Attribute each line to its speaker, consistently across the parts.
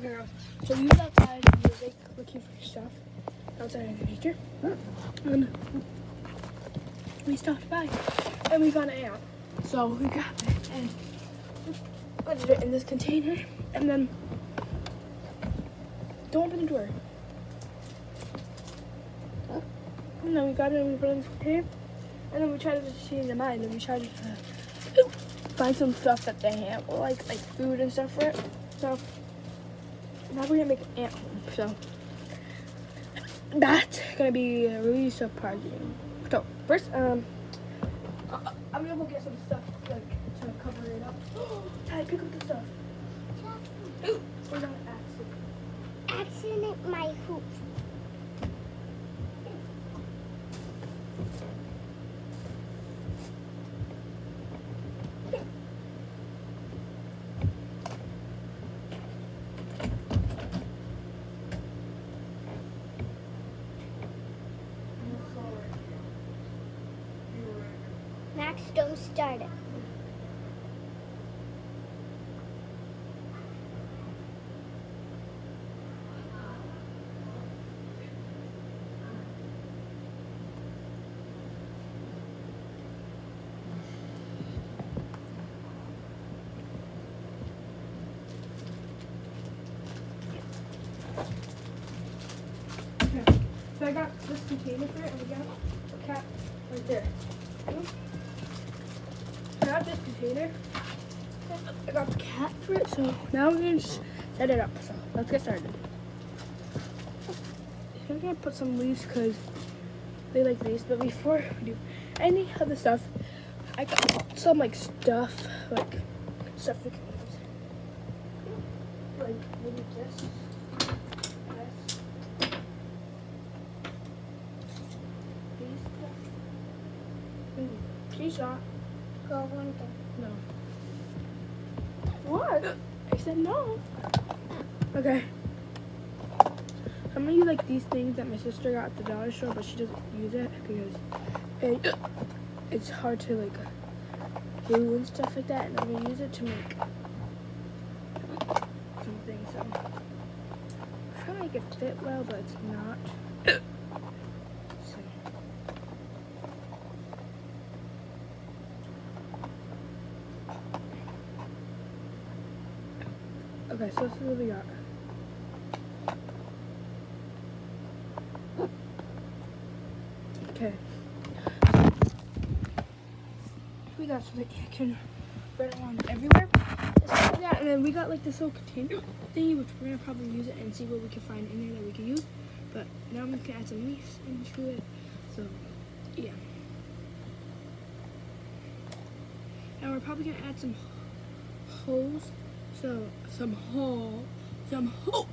Speaker 1: So we were outside we were looking for stuff outside in nature. And we stopped by and we found an ant. So we grabbed it and put it in this container and then don't open the door. And then we got it and we put it in the container. And then we tried to change the mind and we tried to find some stuff that they have, like like food and stuff for it. So now we're gonna make an ant home. So that's gonna be really surprising. So first, um, I'm gonna go get some stuff like to cover it up. Ty, pick up the stuff. We're gonna accident.
Speaker 2: Accident my hoop. Don't start it.
Speaker 1: Okay. So I got this container for it, and we got a cat right there. I got this container. I got the cat for it, so now we're gonna set it up. So let's get started. I'm gonna put some leaves because they like these, but before we do any of the stuff, I got some like stuff, like stuff we can use. Like maybe this. This. These
Speaker 2: Go one thing.
Speaker 1: No. What? I said no. Okay. I'm gonna use like these things that my sister got at the dollar store, but she doesn't use it because it, it's hard to like glue and stuff like that, and I'm gonna use it to make something. So I'm trying to make it fit well, but it's not. So. Okay, so this is what we got. Okay. We got so that you can run around everywhere. that. And then we got like this little container thingy, which we're gonna probably use it and see what we can find in there that we can use. But now I'm gonna add some leaves into it. So, yeah. And we're probably gonna add some holes. So some hole, some ho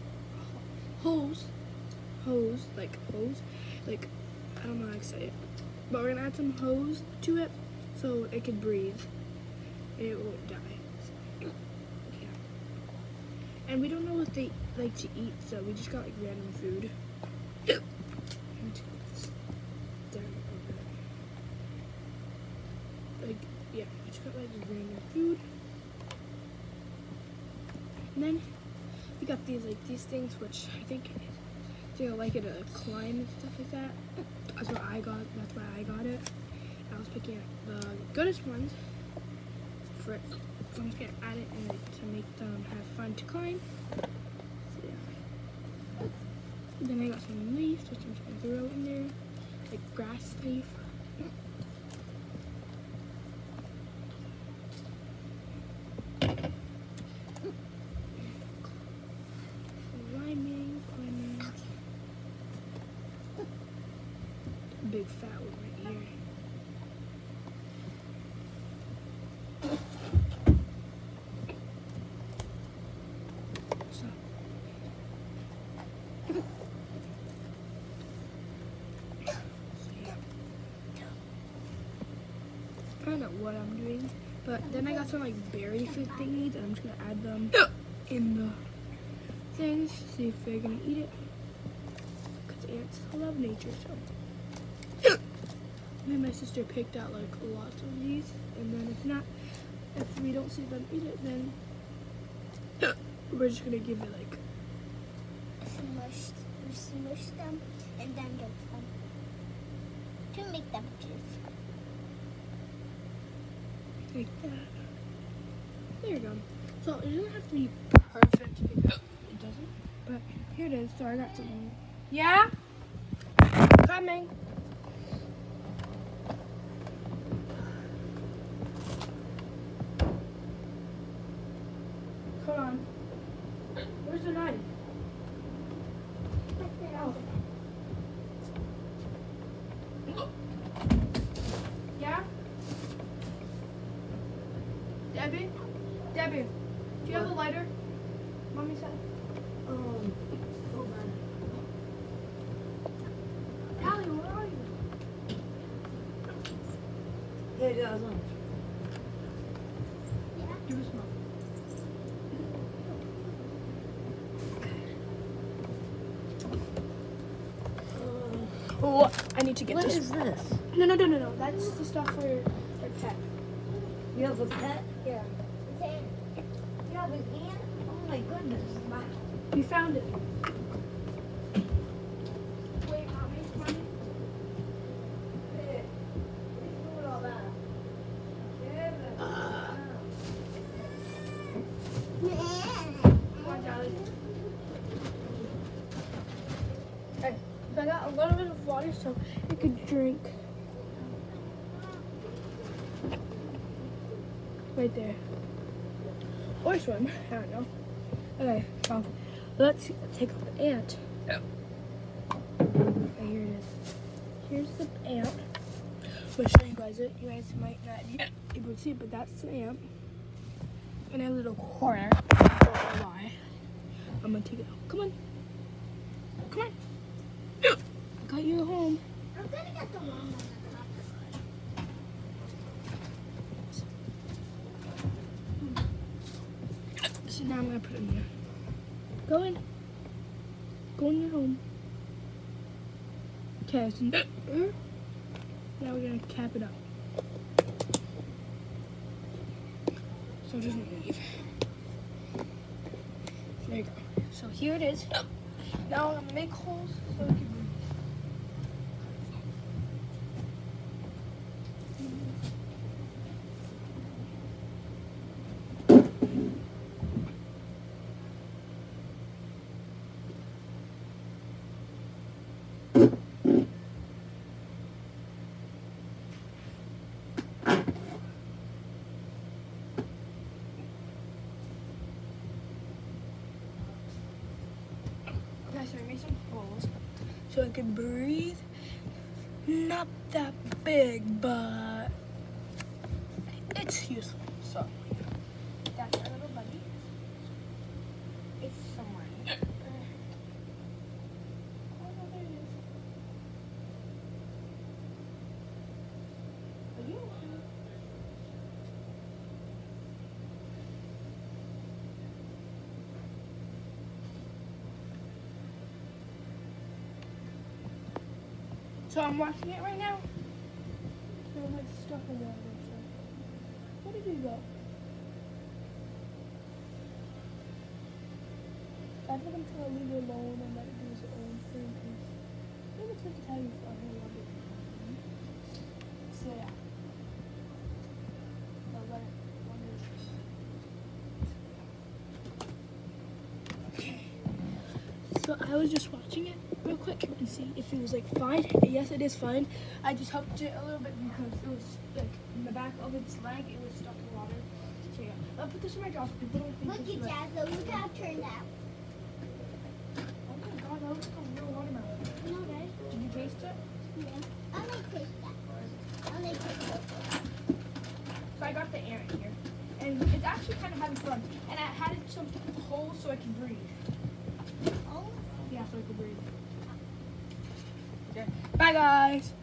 Speaker 1: hose, hose like hose, like I don't know how to say it, but we're gonna add some hose to it so it can breathe. It won't die. So, yeah. And we don't know what they like to eat, so we just got like random food. Like yeah, we just got like random food. And then we got these like these things, which I think they'll like it to climb and stuff like that. That's what I got. That's why I got it. I was picking the goodest ones for it. So I'm just gonna add it in to make them have fun to climb. So yeah. Then I got some leaves, which I'm just gonna throw in there, like grass leaf. Climbing, climbing. Big fat one right here. So. So, yeah. I don't know what I'm doing, but then I got some like berry food thingies, and I'm just gonna add them in the things, see if they're gonna eat it. Cause ants love nature, so. Me and my sister picked out like lots of these, and then if not, if we don't see them eat it, then we're just gonna give it like
Speaker 2: smush, you smush them and then get them to make them juice.
Speaker 1: Like that. There you go. So it doesn't have to be perfect because it doesn't. But here it is. So I got something. Yeah? Coming. Hold on. Where's the knife? Oh. Yeah? Debbie? Debbie, do you have a lighter? Mommy said.
Speaker 3: Um, hold on.
Speaker 1: Allie, where are you?
Speaker 3: Here it goes. on.
Speaker 1: Give us smoke. Oh, I need to get
Speaker 3: What
Speaker 1: this.
Speaker 3: is this?
Speaker 1: No, no, no, no, no. That's the stuff for your, your pet.
Speaker 3: You have a pet?
Speaker 1: Yeah.
Speaker 3: You have an ant? Oh my goodness. Wow.
Speaker 1: We found it. Wait, mommy, mommy.
Speaker 3: Hey, who's doing all that?
Speaker 1: Come on, Charlie. Okay, so I got a little bit of water so you could drink. Right there. Or swim. I don't know. Okay, so let's take out the ant. Okay, here it is. Here's the ant. I'm gonna show you guys it. You guys might not be able to see but that's the ant. In a little corner. I don't know why. I'm gonna take it out. Come on. Come on. I got you home.
Speaker 2: I'm gonna get the one on the top.
Speaker 1: So now I'm gonna put it in there. Go in. Go in your home. Okay, so now we're gonna cap it up. So it doesn't leave. There you go. So here it is. Now I'm gonna make holes so it can Okay, so I made some holes so I can breathe. Not that big, but it's useful. So our little buddy. It's somewhere. in here. Oh no, there it is. Are you okay? So I'm watching it right now. Stuff in there. So. Did he go? I think I'm trying to leave it alone and let it do its own thing. Maybe like a it. So yeah. I'll let it wander. Okay. So I was just watching it real quick and see if it was like fine. Yes, it is fine. I just helped it a little bit because it was like in the back of its leg, it was stuck in water. So yeah, I'll put this in my jaw so people don't think
Speaker 2: Look at Jazza, look how it turned out.
Speaker 1: oh my god, that looks like a real watermelon.
Speaker 2: No, guys.
Speaker 1: Did you taste it?
Speaker 2: Yeah. I like taste that. I like taste that.
Speaker 1: So I got the air in here. And it's actually kind of having fun. And I had some holes so I can breathe. So can breathe. Okay. Bye guys.